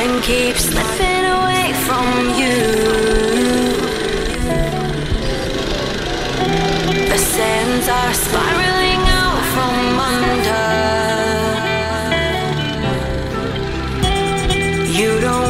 Time keeps slipping away from you. The sands are spiraling out from under. You don't